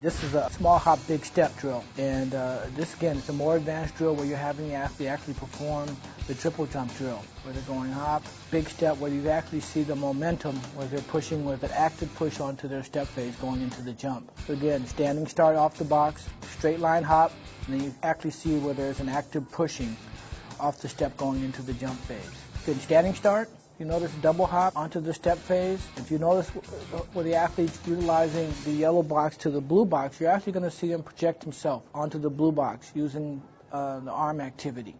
This is a small hop big step drill and uh, this again is a more advanced drill where you're having the athlete actually perform the triple jump drill where they're going hop, big step where you actually see the momentum where they're pushing with an active push onto their step phase going into the jump. So again, standing start off the box, straight line hop, and then you actually see where there's an active pushing off the step going into the jump phase. Good standing start, you notice double hop onto the step phase. If you notice where the athlete's utilizing the yellow box to the blue box, you're actually going to see him project himself onto the blue box using uh, the arm activity.